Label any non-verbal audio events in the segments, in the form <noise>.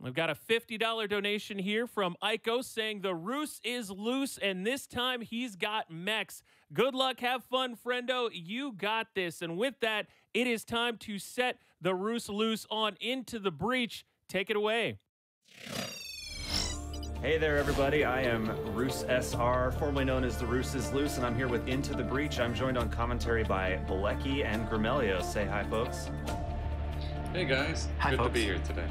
We've got a $50 donation here from Iko saying the Roose is loose and this time he's got Mex. Good luck, have fun, friendo. You got this. And with that, it is time to set the Roose loose on into the breach. Take it away. Hey there, everybody. I am Roose SR, formerly known as The Roose is Loose, and I'm here with Into the Breach. I'm joined on commentary by Blechy and Grimelios. Say hi, folks. Hey, guys. Hi, Good folks. to be here today.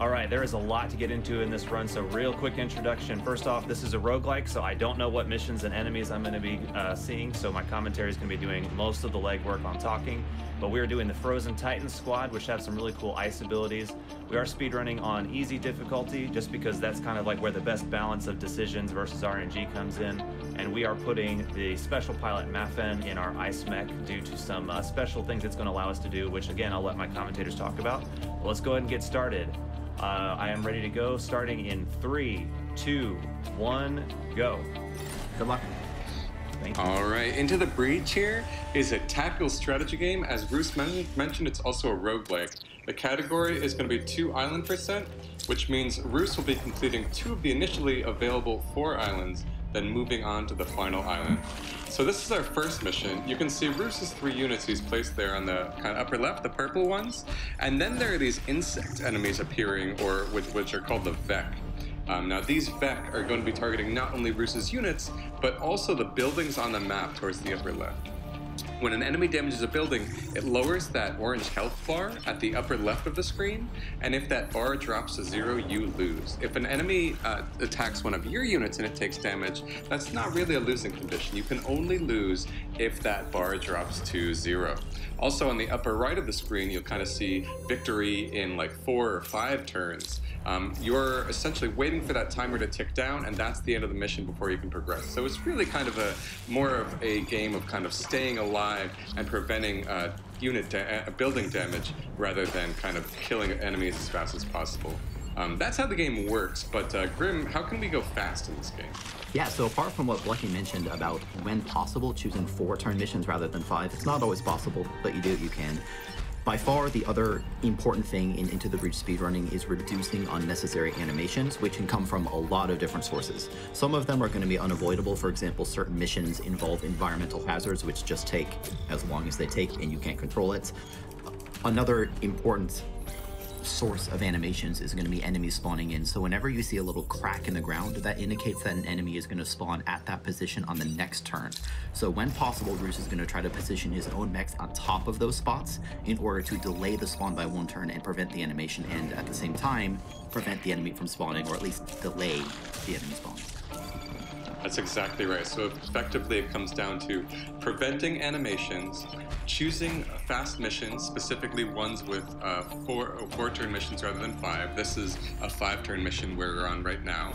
All right, there is a lot to get into in this run, so real quick introduction. First off, this is a roguelike, so I don't know what missions and enemies I'm going to be uh, seeing, so my commentary is going to be doing most of the legwork on talking. But we are doing the Frozen Titans squad, which have some really cool ice abilities. We are speedrunning on easy difficulty, just because that's kind of like where the best balance of decisions versus RNG comes in. And we are putting the special pilot Mafan in our ice mech due to some uh, special things it's going to allow us to do, which again, I'll let my commentators talk about. But let's go ahead and get started. Uh, I am ready to go, starting in three, two, one, go. Good luck. Thank you. All right, Into the Breach here is a tactical strategy game. As Bruce men- mentioned, it's also a roguelike. The category is going to be two island percent, which means Roose will be completing two of the initially available four islands, then moving on to the final island. So this is our first mission. You can see Roose's three units he's placed there on the kind of upper left, the purple ones, and then there are these insect enemies appearing, or which, which are called the Vek. Um, now, these Vek are going to be targeting not only Roose's units, but also the buildings on the map towards the upper left. When an enemy damages a building, it lowers that orange health bar at the upper left of the screen, and if that bar drops to zero, you lose. If an enemy uh, attacks one of your units and it takes damage, that's not really a losing condition. You can only lose if that bar drops to zero. Also, on the upper right of the screen, you'll kind of see victory in like four or five turns. Um, you're essentially waiting for that timer to tick down, and that's the end of the mission before you can progress. So it's really kind of a more of a game of kind of staying alive and preventing uh, unit da- uh, building damage rather than kind of killing enemies as fast as possible. Um, that's how the game works. But uh, Grim, how can we go fast in this game? Yeah, so apart from what Blechy mentioned about when possible choosing four turn missions rather than five, it's not always possible, but you do what you can. By far, the other important thing in Into the Breach speedrunning is reducing unnecessary animations, which can come from a lot of different sources. Some of them are going to be unavoidable. For example, certain missions involve environmental hazards, which just take as long as they take and you can't control it. Another important source of animations is going to be enemies spawning in. So whenever you see a little crack in the ground, that indicates that an enemy is going to spawn at that position on the next turn. So when possible, Roose is going to try to position his own mechs on top of those spots in order to delay the spawn by one turn and prevent the animation, and at the same time, prevent the enemy from spawning, or at least delay the enemy spawn. That's exactly right. So effectively, it comes down to preventing animations, choosing fast missions, specifically ones with uh, four four turn missions rather than five. This is a five turn mission we're on right now.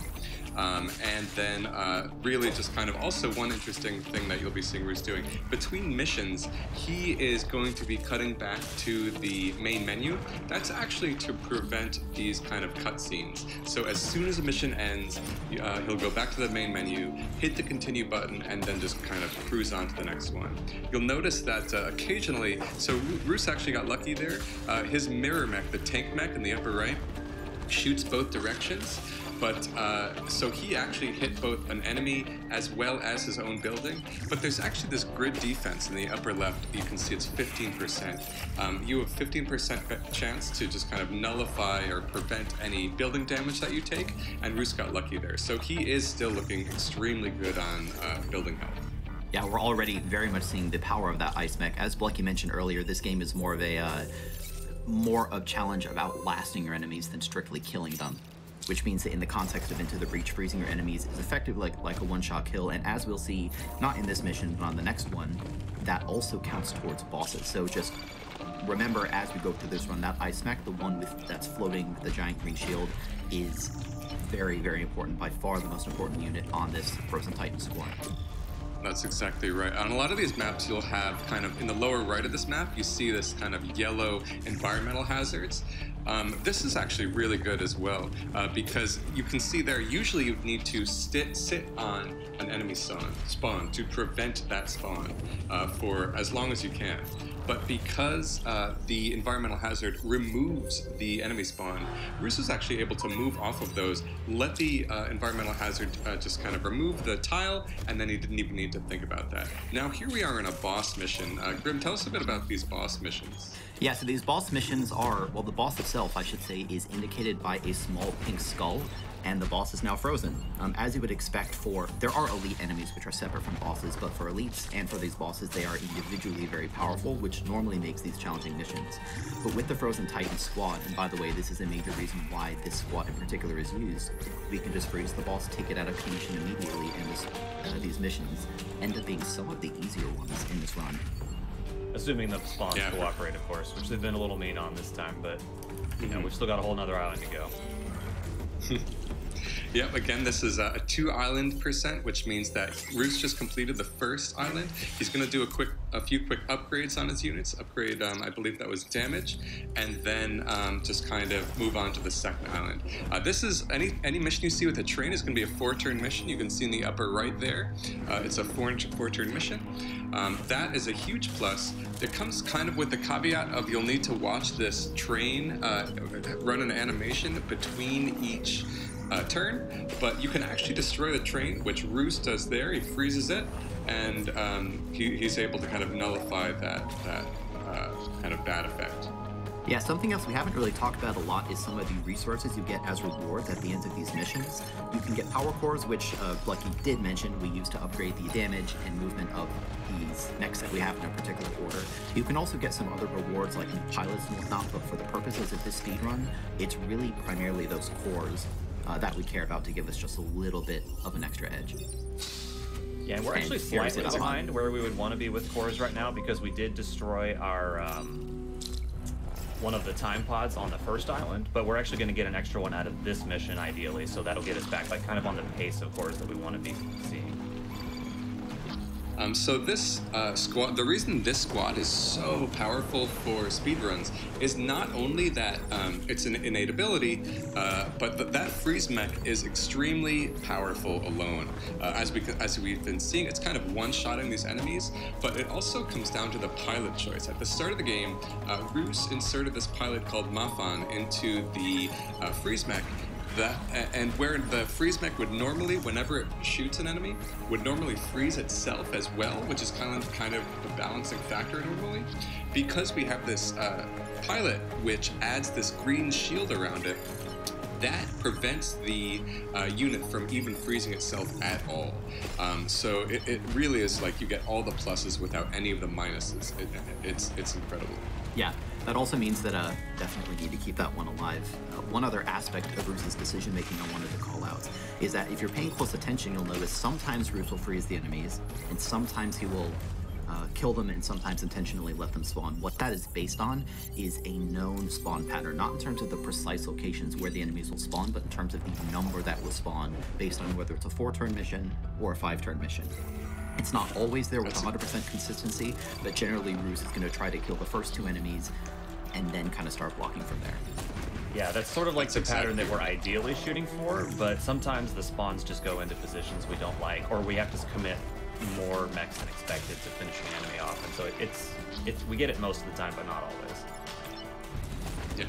Um, and then uh, really just kind of also one interesting thing that you'll be seeing Roose doing between missions, he is going to be cutting back to the main menu. That's actually to prevent these kind of cutscenes. So as soon as a mission ends, uh, he'll go back to the main menu, hit the continue button, and then just kind of cruise on to the next one. You'll notice that uh, occasionally, so Roose actually got lucky there. Uh, his mirror mech, the tank mech in the upper right, shoots both directions. But uh, so he actually hit both an enemy as well as his own building. But there's actually this grid defense in the upper left. You can see it's 15%. Um, you have 15% chance to just kind of nullify or prevent any building damage that you take. And Roose got lucky there. So he is still looking extremely good on uh, building health. Yeah, we're already very much seeing the power of that ice mech. As Blechy mentioned earlier, this game is more of a uh, more of challenge of outlasting your enemies than strictly killing them. Which means that in the context of Into the Breach, freezing your enemies is effectively like, like a one-shot kill, and as we'll see, not in this mission, but on the next one, that also counts towards bosses. So just remember as we go through this run, that ice mech, the one with that's floating with the giant green shield, is very, very important. By far the most important unit on this Frozen Titan squad. That's exactly right. On a lot of these maps, you'll have kind of in the lower right of this map, you see this kind of yellow environmental hazards. Um, this is actually really good as well uh, because you can see there. Usually, you need to sit sit on an enemy spawn, spawn to prevent that spawn uh, for as long as you can. But because uh, the environmental hazard removes the enemy spawn, Roose was actually able to move off of those, let the uh, environmental hazard uh, just kind of remove the tile, and then he didn't even need to think about that. Now here we are in a boss mission. Uh, Grim, tell us a bit about these boss missions. Yeah, so these boss missions are, well, the boss itself, I should say, is indicated by a small pink skull, and the boss is now frozen. Um, as you would expect for, there are elite enemies which are separate from bosses, but for elites and for these bosses, they are individually very powerful, which normally makes these challenging missions. But with the Frozen Titan squad, and by the way, this is a major reason why this squad in particular is used, we can just freeze the boss, take it out of commission immediately, and this, uh, these missions end up being some of the easier ones in this run. Assuming the spawns Yeah. cooperate, of course, which they've been a little mean on this time, but you know, Mhm. we've still got a whole nother island to go. <laughs> Yep, again, this is a, two island percent, which means that Roose just completed the first island. He's going to do a quick, a few quick upgrades on his units. Upgrade, um, I believe that was damage, and then um, just kind of move on to the second island. Uh, this is any any mission you see with a train is going to be a four turn mission. You can see in the upper right there, uh, it's a four four turn mission. Um, that is a huge plus. It comes kind of with the caveat of you'll need to watch this train uh, run an animation between each uh, turn, but you can actually destroy the train, which Roose does there. He freezes it, and um, he, he's able to kind of nullify that that uh, kind of bad effect. Yeah, something else we haven't really talked about a lot is some of the resources you get as rewards at the end of these missions. You can get power cores, which, uh, like you did mention, we use to upgrade the damage and movement of these mechs that we have in a particular order. You can also get some other rewards like pilots and whatnot, but for the purposes of this speedrun, it's really primarily those cores uh, that we care about to give us just a little bit of an extra edge. Yeah, and we're And actually slightly the other one. behind where we would want to be with cores right now because we did destroy our um, one of the time pods on the first island, but we're actually going to get an extra one out of this mission ideally, so that'll get us back like kind of on the pace of cores that we want to be seeing. Um, so this uh, squad, the reason this squad is so powerful for speedruns is not only that um, it's an innate ability, uh, but th- that freeze mech is extremely powerful alone. Uh, as we as we've been seeing, it's kind of one-shotting these enemies, but it also comes down to the pilot choice. At the start of the game, uh, Roose inserted this pilot called Mafan into the uh, freeze mech, that and where the freeze mech would normally, whenever it shoots an enemy, would normally freeze itself as well, which is kind of kind of the balancing factor normally. Because we have this uh, pilot, which adds this green shield around it, that prevents the uh, unit from even freezing itself at all. Um, so it, it really is like you get all the pluses without any of the minuses. It, it's it's incredible. Yeah, that also means that uh, definitely need to keep that one alive. Uh, one other aspect of Roose's decision making I wanted to call out is that if you're paying close attention, you'll notice sometimes Roose will freeze the enemies, and sometimes he will uh, kill them and sometimes intentionally let them spawn. What that is based on is a known spawn pattern, not in terms of the precise locations where the enemies will spawn, but in terms of the number that will spawn based on whether it's a four turn mission or a five turn mission. It's not always there with 100% consistency, but generally Roose is going to try to kill the first two enemies and then kind of start blocking from there. Yeah, that's sort of like That's the pattern that we're ideally shooting for, but sometimes the spawns just go into positions we don't like, or we have to commit more mechs than expected to finish an enemy off, and so it, it's it's we get it most of the time, but not always. Yeah.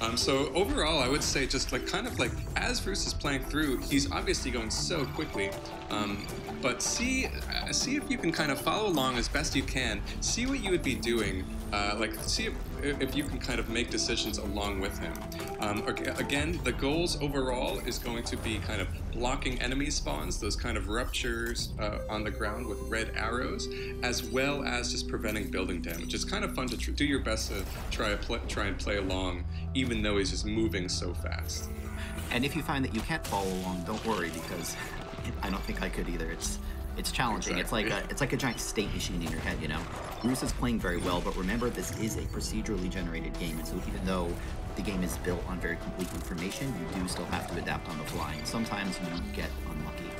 Um, so overall, I would say just like kind of like as Bruce is playing through, he's obviously going so quickly. Um, but see, see if you can kind of follow along as best you can. See what you would be doing. Uh, like see if, if you can kind of make decisions along with him. Um, again, the goals overall is going to be kind of blocking enemy spawns, those kind of ruptures uh, on the ground with red arrows, as well as just preventing building damage. It's kind of fun to do your best to try try and play along, even though he's just moving so fast. And if you find that you can't follow along, don't worry because I don't think I could either. It's it's challenging. It's like a it's like a giant state machine in your head, you know. Roose is playing very well, but remember this is a procedurally generated game, and so even though the game is built on very complete information, you do still have to adapt on the fly. And sometimes you get unlucky.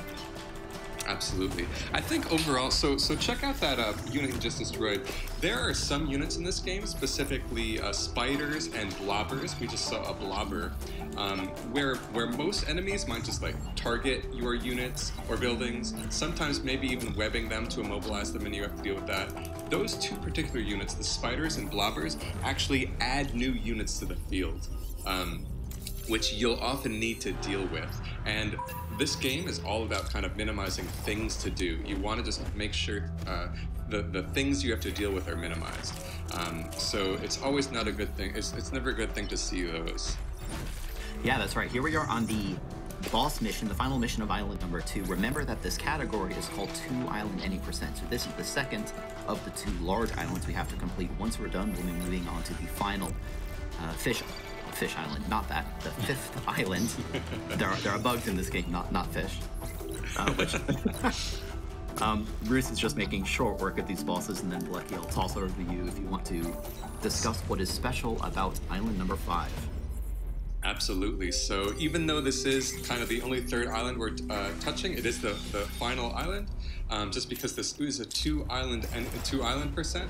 Absolutely. I think overall, so so check out that uh, unit you just destroyed. There are some units in this game, specifically uh, spiders and blobbers. We just saw a blobber, um, where where most enemies might just like target your units or buildings. Sometimes maybe even webbing them to immobilize them, and you have to deal with that. those two particular units, the spiders and blobbers, actually add new units to the field. Um, which you'll often need to deal with. And this game is all about kind of minimizing things to do. You want to just make sure uh, the, the things you have to deal with are minimized. Um, so it's always not a good thing. It's, it's never a good thing to see those. Yeah, that's right. Here we are on the boss mission, the final mission of island number two. Remember that this category is called two island any percent. So this is the second of the two large islands we have to complete. Once we're done, we'll be moving on to the final uh, fish fish island, not that, the <laughs> fifth island. There are, there are bugs in this game, not not fish. Uh, which <laughs> um, Bruce is just making short work of these bosses, and then Blechy, I'll toss over to you if you want to discuss what is special about island number five. Absolutely. So even though this is kind of the only third island we're uh, touching, it is the, the final island, um, just because this is a two island and a two island percent.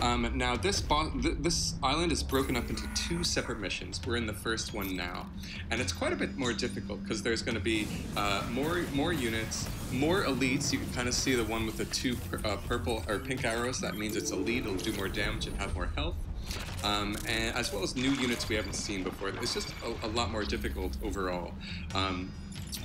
Um, now this th- this island is broken up into two separate missions. We're in the first one now, and it's quite a bit more difficult because there's going to be uh, more more units, more elites. You can kind of see the one with the two uh, purple or pink arrows. That means it's elite. It'll do more damage and have more health um, and as well as new units we haven't seen before. It's just a, a lot more difficult overall. Um,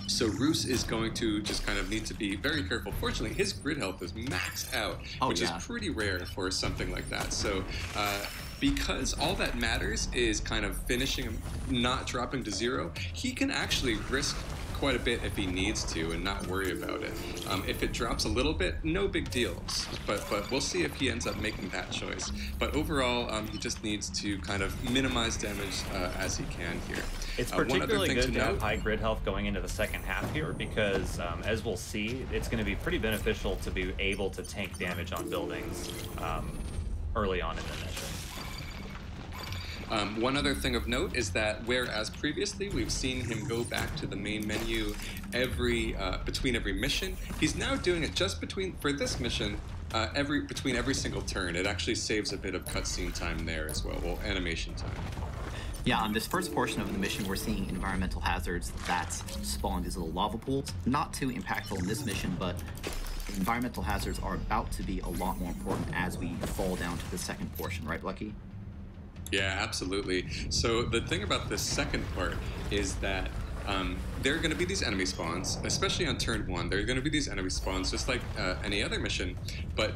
so Roose is going to just kind of need to be very careful. Fortunately, his grid health is maxed out, oh, which yeah. is pretty rare for something like that. So. Uh, because all that matters is kind of finishing him, not dropping to zero, he can actually risk quite a bit if he needs to and not worry about it. Um, if it drops a little bit, no big deals. But but we'll see if he ends up making that choice. But overall, um, he just needs to kind of minimize damage uh, as he can here. It's Uh, particularly thing good to, to have high grid health going into the second half here because, um, as we'll see, it's going to be pretty beneficial to be able to tank damage on buildings um, early on in the mission. Um, one other thing of note is that whereas previously we've seen him go back to the main menu every uh, between every mission, he's now doing it just between for this mission. Uh, every between every single turn, it actually saves a bit of cutscene time there as well, well animation time. Yeah, on this first portion of the mission, we're seeing environmental hazards that spawn these little lava pools. Not too impactful in this mission, but environmental hazards are about to be a lot more important as we fall down to the second portion, right, Lucky? Yeah, absolutely. So the thing about this second part is that um, there are going to be these enemy spawns, especially on turn one. There are going to be these enemy spawns, just like uh, any other mission. But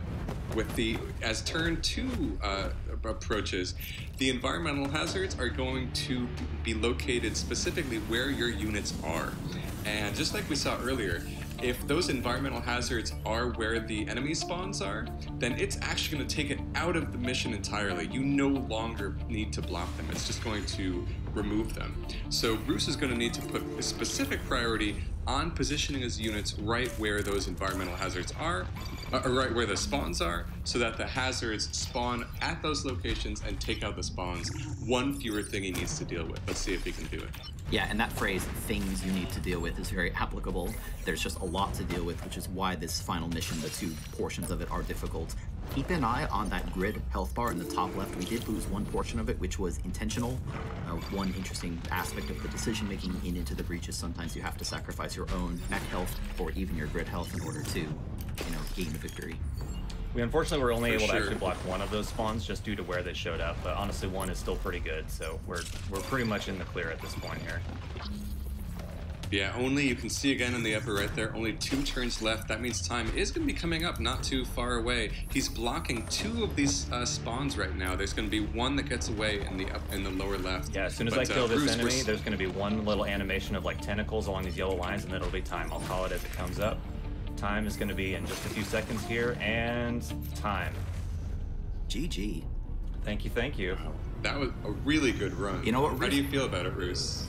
with the as turn two uh, approaches, the environmental hazards are going to be located specifically where your units are. And just like we saw earlier, if those environmental hazards are where the enemy spawns are, then it's actually going to take it out of the mission entirely. You no longer need to block them. It's just going to remove them. So Bruce is going to need to put a specific priority on positioning his units right where those environmental hazards are, uh, or right where the spawns are, so that the hazards spawn at those locations and take out the spawns. One fewer thing he needs to deal with. Let's see if he can do it. Yeah, and that phrase, things you need to deal with, is very applicable. There's just a lot to deal with, which is why this final mission, the two portions of it, are difficult. Keep an eye on that grid health bar in the top left. We did lose one portion of it, which was intentional. Uh, one interesting aspect of the decision making in Into the Breach is sometimes you have to sacrifice your own mech health or even your grid health in order to, you know, gain the victory. We unfortunately were only For able to actually block one of those spawns just due to where they showed up, but honestly, one is still pretty good, so we're we're pretty much in the clear at this point here. Yeah, only you can see again in the upper right there, only two turns left. That means time is going to be coming up not too far away. He's blocking two of these uh, spawns right now. There's going to be one that gets away in the up in the lower left. Yeah, as soon as But, I uh, kill this Bruce, enemy, there's going to be one little animation of like tentacles along these yellow lines, and then it'll be time. I'll call it as it comes up. Time is going to be in just a few seconds here, and time. GG. Thank you, thank you. that was a really good run. You know what, How Bruce? do you feel about it, Bruce?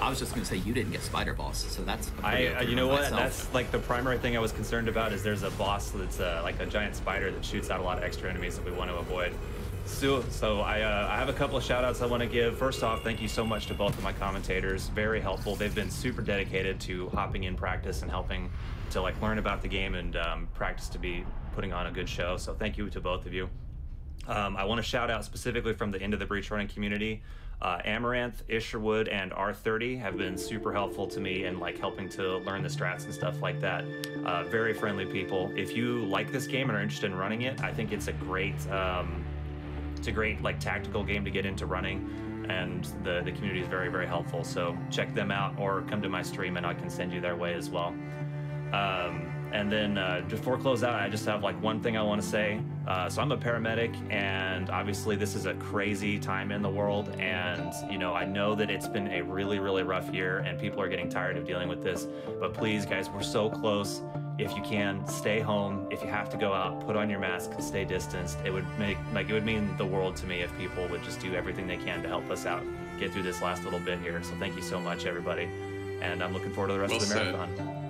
I was just going to say you didn't get Spider Boss, so that's. a pretty I, uh, you know what? myself. That's like the primary thing I was concerned about is there's a boss that's uh, like a giant spider that shoots out a lot of extra enemies that we want to avoid. So, so I, uh, I have a couple of shout outs I want to give. First off, thank you so much to both of my commentators. Very helpful. They've been super dedicated to hopping in practice and helping to like learn about the game and um, practice to be putting on a good show. So thank you to both of you. Um, I want to shout out specifically from the Into the Breach running community. Uh, Amaranth, Isherwood, and R30 have been super helpful to me in like helping to learn the strats and stuff like that. Uh, very friendly people. If you like this game and are interested in running it, I think it's a great, um, it's a great like tactical game to get into running, and the the community is very very helpful. So check them out or come to my stream and I can send you their way as well. Um, and then uh, before close out, I just have like one thing I want to say. Uh, so I'm a paramedic, and obviously this is a crazy time in the world. And you know, I know that it's been a really, really rough year, and people are getting tired of dealing with this. But please, guys, we're so close. If you can, stay home. If you have to go out, put on your mask, stay distanced. It would make like it would mean the world to me if people would just do everything they can to help us out, get through this last little bit here. So thank you so much, everybody. And I'm looking forward to the rest Well of the said.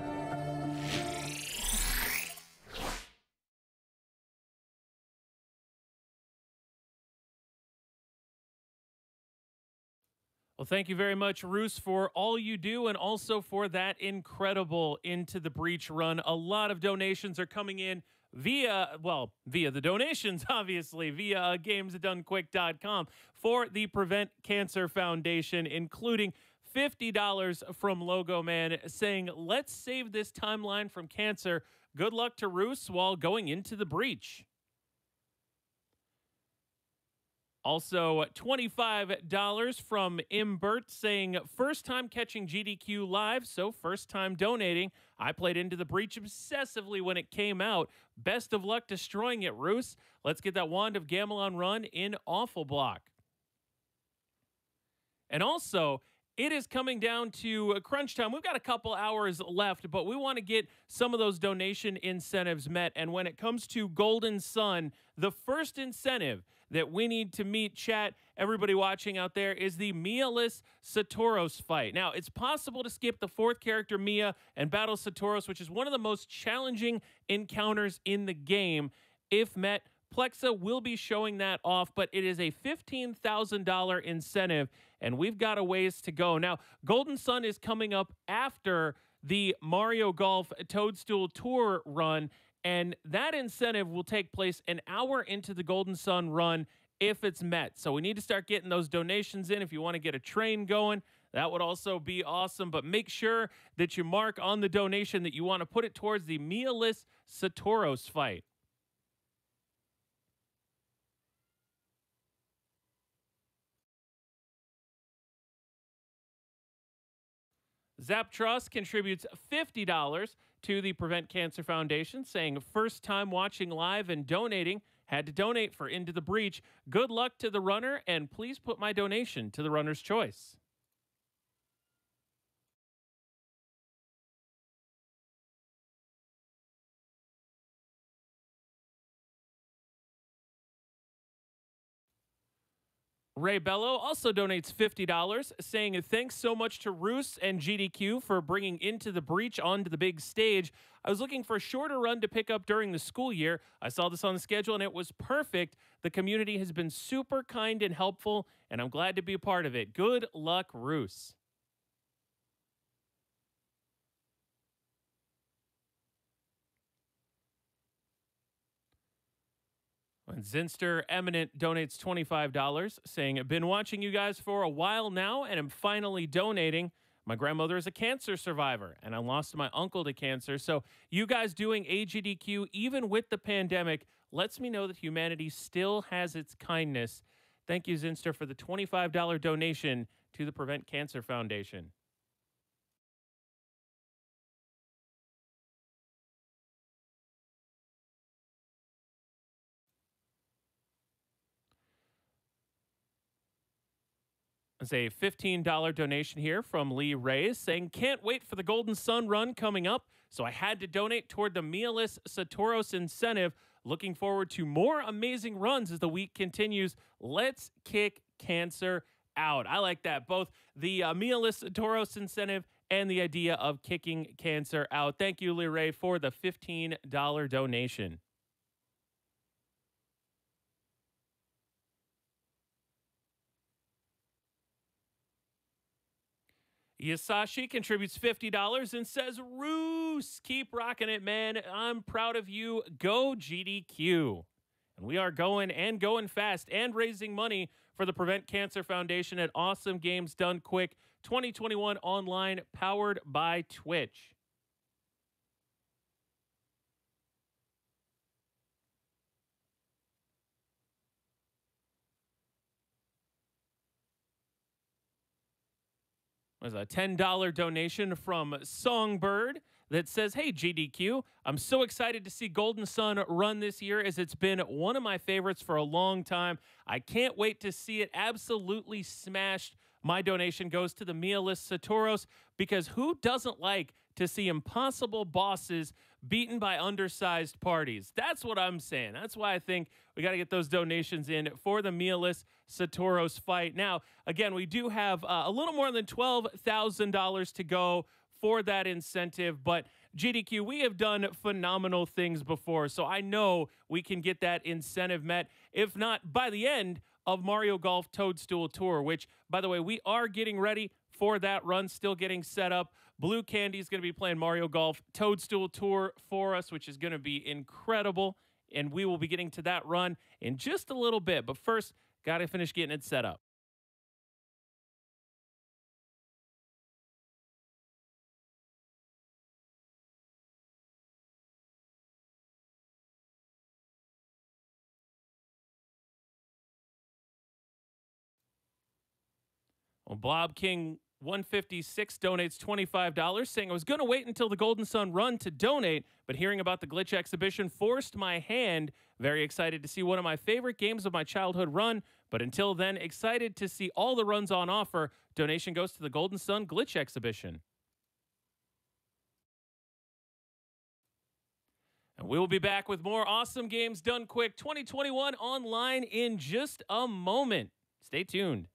Well, thank you very much, Roose, for all you do and also for that incredible Into the Breach run. A lot of donations are coming in via, well, via the donations, <laughs> obviously, via uh, gamesdonequick.com for the Prevent Cancer Foundation, including $50 from Logo Man saying, let's save this timeline from cancer. Good luck to Roose while going into the breach. Also, $25 from Imbert saying, first time catching GDQ live, so first time donating. I played into the breach obsessively when it came out. Best of luck destroying it, Roose. Let's get that Wand of Gamelon run in Awful Block. And also, it is coming down to crunch time. We've got a couple hours left, but we want to get some of those donation incentives met. And when it comes to Golden Sun, the first incentive that we need to meet, chat, everybody watching out there, is the Mia-less Saturos fight. Now, it's possible to skip the fourth character, Mia, and battle Saturos, which is one of the most challenging encounters in the game. If met, Plexa will be showing that off, but it is a $15,000 incentive, and we've got a ways to go. Now, Golden Sun is coming up after the Mario Golf Toadstool Tour run, and that incentive will take place an hour into the Golden Sun run if it's met. So we need to start getting those donations in if you want to get a train going. That would also be awesome, but make sure that you mark on the donation that you want to put it towards the Mia-less Saturos fight. Zaptros contributes $50 to the Prevent Cancer Foundation, saying, First time watching live and donating. Had to donate for Into the Breach. Good luck to the runner, and please put my donation to the runner's choice. Ray Bello also donates $50, saying thanks so much to Roose and GDQ for bringing Into the Breach onto the big stage. I was looking for a shorter run to pick up during the school year. I saw this on the schedule and it was perfect. The community has been super kind and helpful, and I'm glad to be a part of it. Good luck, Roose. Zinster Eminent donates $25, saying, I've been watching you guys for a while now and I'm finally donating. My grandmother is a cancer survivor, and I lost my uncle to cancer. So, you guys doing AGDQ, even with the pandemic, lets me know that humanity still has its kindness. Thank you, Zinster, for the $25 donation to the Prevent Cancer Foundation. It's a $15 donation here from Lee Reyes saying, Can't wait for the Golden Sun run coming up, so I had to donate toward the Mia-less Saturos incentive. Looking forward to more amazing runs as the week continues. Let's kick cancer out. I like that. Both the uh, Mia-less Saturos incentive and the idea of kicking cancer out. Thank you, Lee Ray, for the $15 donation. Yasashi contributes $50 and says, Roose, keep rocking it, man. I'm proud of you. Go GDQ. And we are going and going fast and raising money for the Prevent Cancer Foundation at Awesome Games Done Quick 2021 online, powered by Twitch. Was a $10 donation from Songbird that says, Hey, GDQ, I'm so excited to see Golden Sun run this year as it's been one of my favorites for a long time. I can't wait to see it absolutely smashed. My donation goes to the Mialis Saturos because who doesn't like to see impossible bosses beaten by undersized parties? That's what I'm saying. That's why I think we got to get those donations in for the Mialis Saturos fight. Now, again, we do have uh, a little more than $12,000 to go for that incentive, but GDQ, we have done phenomenal things before, so I know we can get that incentive met. If not, by the end of Mario Golf Toadstool Tour, which, by the way, we are getting ready for that run, still getting set up. Blue Candy is going to be playing Mario Golf Toadstool Tour for us, which is going to be incredible. And we will be getting to that run in just a little bit. But first, got to finish getting it set up. Well, Blob King 156 donates $25, saying, I was going to wait until the Golden Sun run to donate, but hearing about the glitch exhibition forced my hand. Very excited to see one of my favorite games of my childhood run, but until then, excited to see all the runs on offer. Donation goes to the Golden Sun glitch exhibition. And we will be back with more awesome games done quick 2021 online in just a moment. Stay tuned.